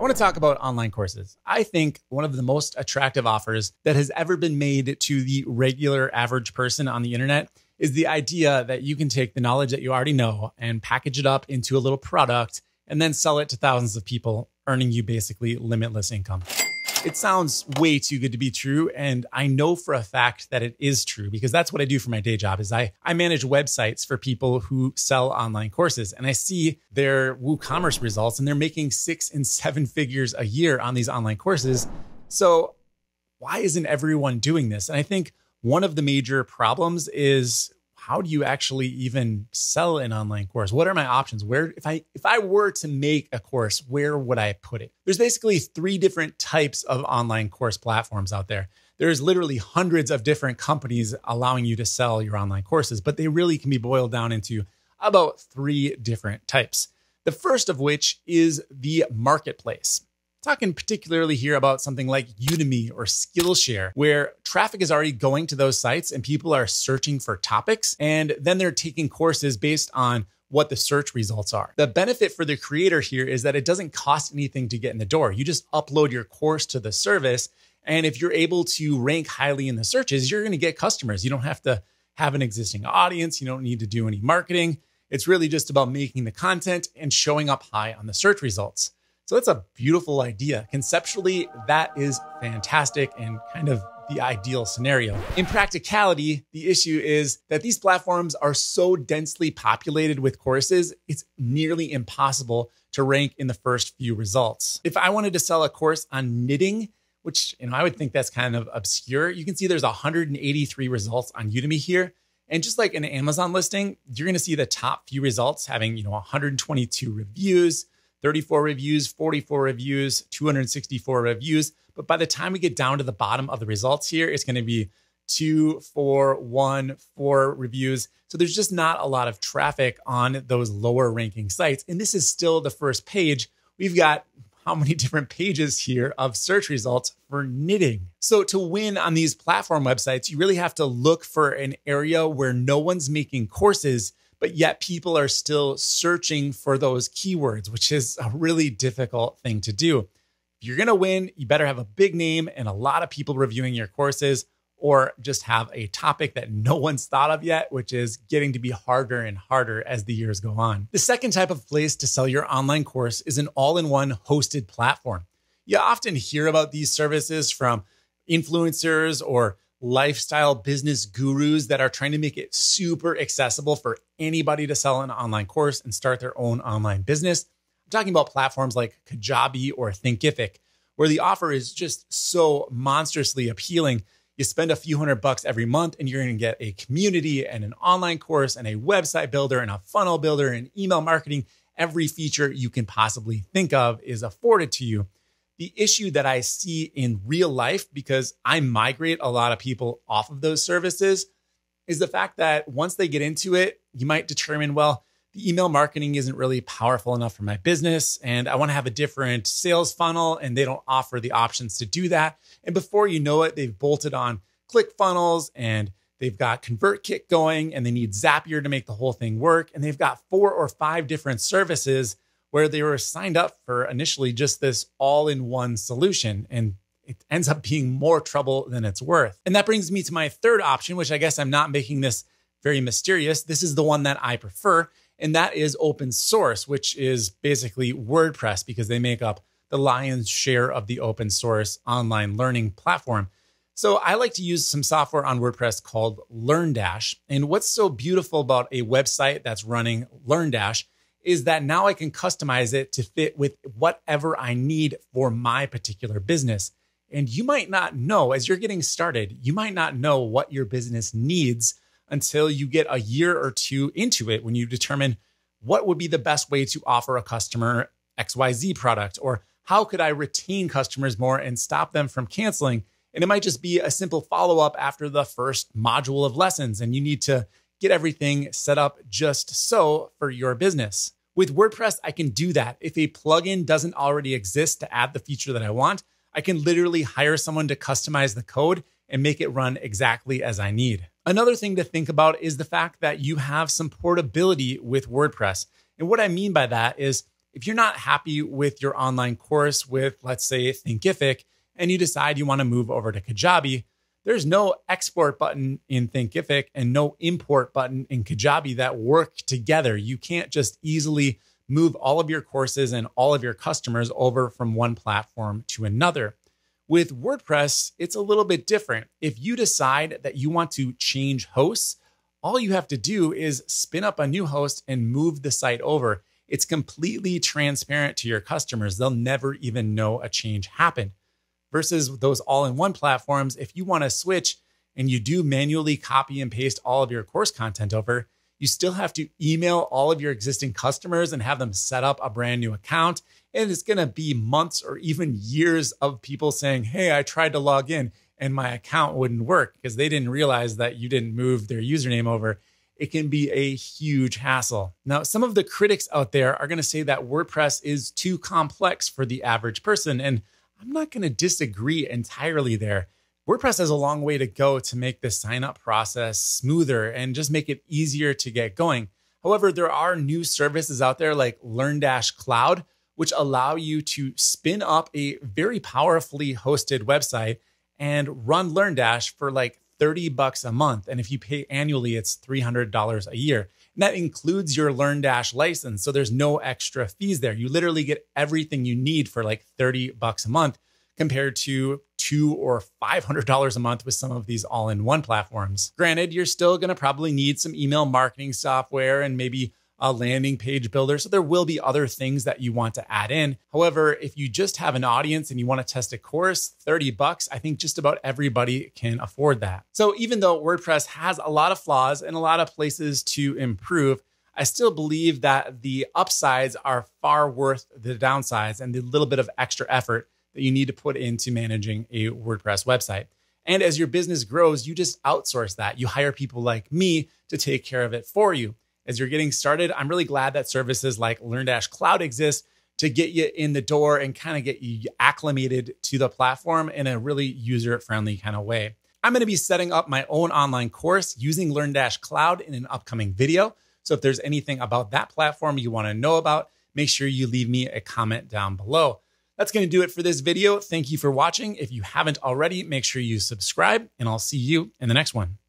I want to talk about online courses. I think one of the most attractive offers that has ever been made to the regular average person on the internet is the idea that you can take the knowledge that you already know and package it up into a little product and then sell it to thousands of people, earning you basically limitless income. It sounds way too good to be true. And I know for a fact that it is true because that's what I do for my day job is I, I manage websites for people who sell online courses and I see their WooCommerce results and they're making six and seven figures a year on these online courses. So why isn't everyone doing this? And I think one of the major problems is how do you actually even sell an online course? What are my options? Where if I if I were to make a course, where would I put it? There's basically three different types of online course platforms out there. There's literally hundreds of different companies allowing you to sell your online courses, but they really can be boiled down into about three different types. The first of which is the marketplace talking particularly here about something like Udemy or Skillshare, where traffic is already going to those sites and people are searching for topics, and then they're taking courses based on what the search results are. The benefit for the creator here is that it doesn't cost anything to get in the door. You just upload your course to the service. And if you're able to rank highly in the searches, you're going to get customers. You don't have to have an existing audience. You don't need to do any marketing. It's really just about making the content and showing up high on the search results. So that's a beautiful idea. Conceptually, that is fantastic and kind of the ideal scenario. In practicality, the issue is that these platforms are so densely populated with courses, it's nearly impossible to rank in the first few results. If I wanted to sell a course on knitting, which you know I would think that's kind of obscure, you can see there's 183 results on Udemy here. And just like an Amazon listing, you're going to see the top few results having, you know, 122 reviews, 34 reviews, 44 reviews, 264 reviews. But by the time we get down to the bottom of the results here, it's going to be two, four, one, four reviews. So there's just not a lot of traffic on those lower ranking sites. And this is still the first page. We've got how many different pages here of search results for knitting. So to win on these platform websites, you really have to look for an area where no one's making courses but yet people are still searching for those keywords, which is a really difficult thing to do. If you're going to win, you better have a big name and a lot of people reviewing your courses, or just have a topic that no one's thought of yet, which is getting to be harder and harder as the years go on. The second type of place to sell your online course is an all in one hosted platform. You often hear about these services from influencers or lifestyle business gurus that are trying to make it super accessible for anybody to sell an online course and start their own online business. I'm talking about platforms like Kajabi or Thinkific, where the offer is just so monstrously appealing. You spend a few hundred bucks every month and you're going to get a community and an online course and a website builder and a funnel builder and email marketing. Every feature you can possibly think of is afforded to you the issue that I see in real life, because I migrate a lot of people off of those services, is the fact that once they get into it, you might determine, well, the email marketing isn't really powerful enough for my business and I want to have a different sales funnel and they don't offer the options to do that. And before you know it, they've bolted on ClickFunnels and they've got ConvertKit going and they need Zapier to make the whole thing work. And they've got four or five different services where they were signed up for initially just this all in one solution. And it ends up being more trouble than it's worth. And that brings me to my third option, which I guess I'm not making this very mysterious. This is the one that I prefer, and that is open source, which is basically WordPress because they make up the lion's share of the open source online learning platform. So I like to use some software on WordPress called LearnDash. And what's so beautiful about a website that's running LearnDash is that now I can customize it to fit with whatever I need for my particular business. And you might not know as you're getting started, you might not know what your business needs until you get a year or two into it when you determine what would be the best way to offer a customer XYZ product or how could I retain customers more and stop them from canceling. And it might just be a simple follow up after the first module of lessons, and you need to get everything set up just so for your business. With WordPress, I can do that. If a plugin doesn't already exist to add the feature that I want, I can literally hire someone to customize the code and make it run exactly as I need. Another thing to think about is the fact that you have some portability with WordPress. And what I mean by that is if you're not happy with your online course with, let's say, Thinkific, and you decide you want to move over to Kajabi, there's no export button in Thinkific and no import button in Kajabi that work together. You can't just easily move all of your courses and all of your customers over from one platform to another. With WordPress, it's a little bit different. If you decide that you want to change hosts, all you have to do is spin up a new host and move the site over. It's completely transparent to your customers. They'll never even know a change happened. Versus those all in one platforms, if you want to switch and you do manually copy and paste all of your course content over, you still have to email all of your existing customers and have them set up a brand new account. And it's going to be months or even years of people saying, Hey, I tried to log in and my account wouldn't work because they didn't realize that you didn't move their username over. It can be a huge hassle. Now, some of the critics out there are going to say that WordPress is too complex for the average person. And I'm not going to disagree entirely there. WordPress has a long way to go to make the sign up process smoother and just make it easier to get going. However, there are new services out there like LearnDash Cloud, which allow you to spin up a very powerfully hosted website and run LearnDash for like 30 bucks a month. And if you pay annually, it's $300 a year. And that includes your LearnDash license. So there's no extra fees there. You literally get everything you need for like 30 bucks a month compared to two or $500 a month with some of these all in one platforms. Granted, you're still to probably need some email marketing software and maybe a landing page builder. So there will be other things that you want to add in. However, if you just have an audience and you want to test a course, 30 bucks, I think just about everybody can afford that. So even though WordPress has a lot of flaws and a lot of places to improve, I still believe that the upsides are far worth the downsides and the little bit of extra effort that you need to put into managing a WordPress website. And as your business grows, you just outsource that. You hire people like me to take care of it for you as you're getting started, I'm really glad that services like LearnDash Cloud exist to get you in the door and kind of get you acclimated to the platform in a really user friendly kind of way. I'm going to be setting up my own online course using LearnDash Cloud in an upcoming video. So if there's anything about that platform you want to know about, make sure you leave me a comment down below. That's going to do it for this video. Thank you for watching. If you haven't already, make sure you subscribe and I'll see you in the next one.